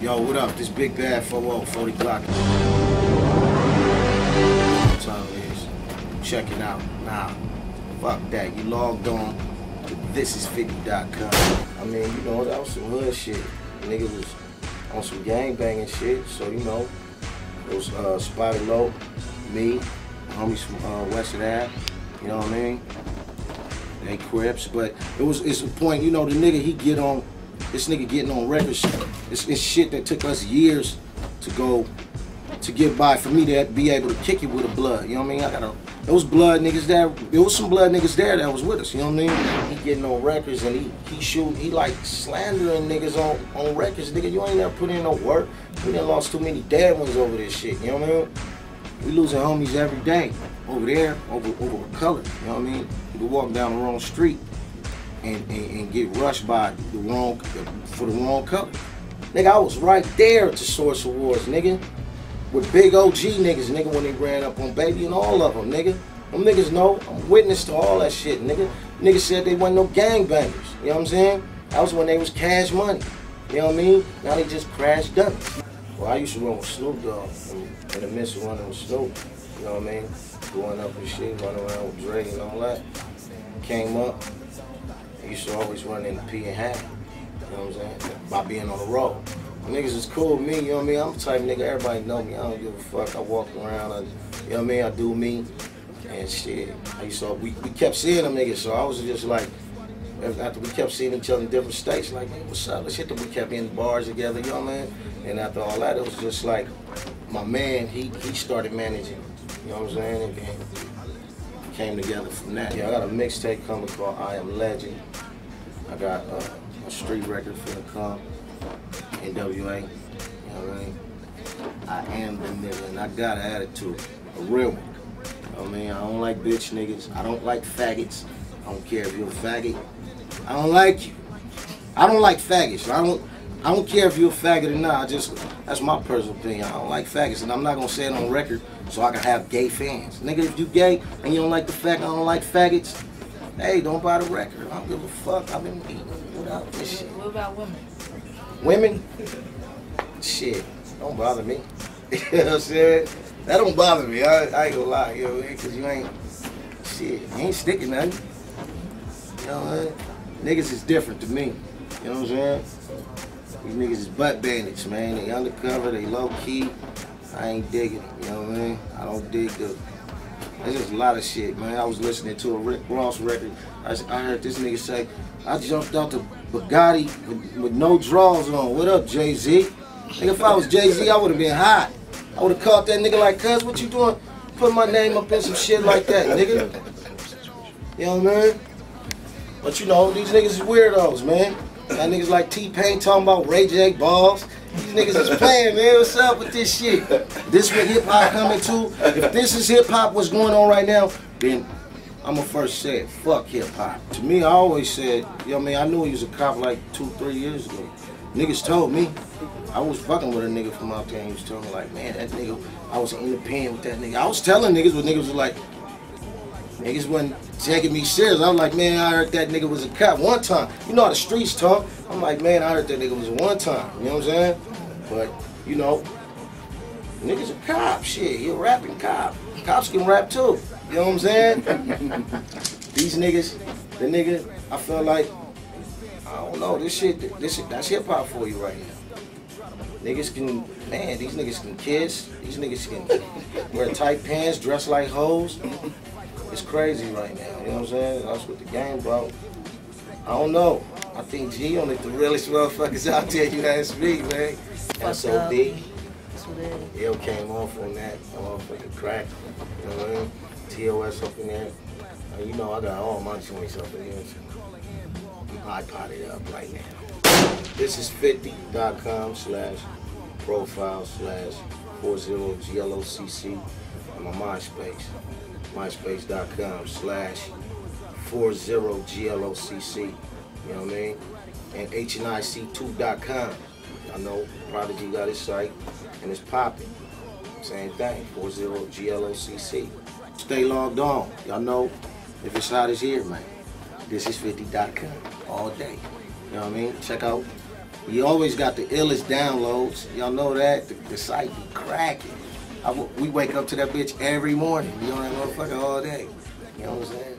Yo, what up? This Big Bad 40, 40 Glocc. Is. Check it out. Nah, fuck that. You logged on to thisis50.com. I mean, you know, that was some hood shit. Nigga was on some gang banging shit, so you know, it was uh, Spider Loc, me, homies from uh, Western Ave, you know what I mean? They Crips, but it was it's a point, you know, the nigga he get on this nigga getting on records, it's, it's shit that took us years to go to get by for me to be able to kick it with a blood. You know what I mean? I got a was blood niggas there. There was some blood niggas there that was with us. You know what I mean? He getting on records and he he shoot he like slandering niggas on on records. Nigga, you ain't never put in no work. We done lost too many dead ones over this shit. You know what I mean? We losing homies every day over there over over color. You know what I mean? Can walk down the wrong street and, and, and get rushed by the wrong for the wrong color. Nigga, I was right there at the Source Awards, nigga. With big OG niggas, nigga, when they ran up on Baby and all of them, nigga. Them niggas know, I'm witness to all that shit, nigga. Niggas said they wasn't no gangbangers, you know what I'm saying? That was when they was cash money, you know what I mean? Now they just crashed up. Well, I used to run with Snoop Dogg, in, the midst of running with Snoop, you know what I mean? Going up and shit, running around with Dre and all that. Came up, used to always run in the P and half, you know what I'm saying? By being on the road. Niggas is cool with me, you know what I mean? I'm the type nigga, everybody know me. I don't give a fuck. I walk around, I, you know what I mean? I do me. And shit, I used to, we, we kept seeing them niggas, so I was just like, after we kept seeing each other in different states, like, man, what's up? Let's hit. We kept in bars together, you know what I mean? And after all that, it was just like, my man, he, he started managing, you know what I'm saying? And came together from that. Yeah, I got a mixtape coming called I Am Legend. I got uh, a street record for the come, NWA, you know what I mean? I am the nigga, and I got an attitude, a real one. I mean? I don't like bitch niggas. I don't like faggots. I don't care if you're a faggot. I don't like you. I don't like faggots. I don't. I don't care if you're a faggot or not. I just that's my personal opinion. I don't like faggots, and I'm not gonna say it on record so I can have gay fans. Nigga, if you gay and you don't like the fact I don't like faggots, hey, don't buy the record. I don't give a fuck. I've been eating without this shit. What about women? Women, shit, don't bother me. you know what I'm saying? That don't bother me. I, I ain't gonna lie, you know, because you ain't, shit, you ain't sticking nothing. You know what I mean? Niggas is different to me. You know what I'm saying? These niggas is butt bandits, man. They undercover, they low key. I ain't digging it, you know what I mean? I don't dig the. There's just a lot of shit, man. I was listening to a Rick Ross record. I, I heard this nigga say, I jumped out the Bugatti with, with no drawers on. What up, Jay Z? Nigga, if I was Jay Z, I would have been hot. I would have caught that nigga like, cuz, what you doing? Put my name up in some shit like that, nigga. You know what I mean? But you know, these niggas is weirdos, man. That niggas like T-Pain talking about Ray J balls. These niggas is playing, man. What's up with this shit? This what hip hop coming to. If this is hip hop, what's going on right now, then I'ma first say it. Fuck hip hop. To me, I always said, you know what I mean? I knew he was a cop like two, three years ago. Niggas told me. I was fucking with a nigga from out there and he was telling me like, man, that nigga, I was independent with that nigga. I was telling niggas, but niggas was like, Niggas wasn't taking me serious. I was like, man, I heard that nigga was a cop one time. You know how the streets talk. I'm like, man, I heard that nigga was one time. You know what I'm saying? But, you know, niggas a cop. Shit, he a rapping cop. Cops can rap too. You know what I'm saying? These niggas, the nigga, I feel like, I don't know, this shit, this shit, that's hip hop for you right now. Niggas can, man, these niggas can kiss. These niggas can wear tight pants, dress like hoes. It's crazy right now, you know what I'm saying? That's what the game about. I don't know. I think G-Unit, the realest motherfuckers out there, you ask me, man. SOD. That's it. Yo came off on that motherfucking crack. You know what I mean? TOS up in there. And you know I got all my joints up in there. I'm iPod up right now. This is 50.com slash profile slash 40GLOCC on my MySpace. MySpace.com slash 40GLOCC. You know what I mean? And HNIC2.com. I know Prodigy got his site and it's popping. Same thing, 40GLOCC. Stay logged on. Y'all know if it's hot as here, man. This is 50.com all day. You know what I mean? Check out We always got the illest downloads. Y'all know that. The, the site be cracking. I we wake up to that bitch every morning. We on that motherfucker all day. You know what I'm saying?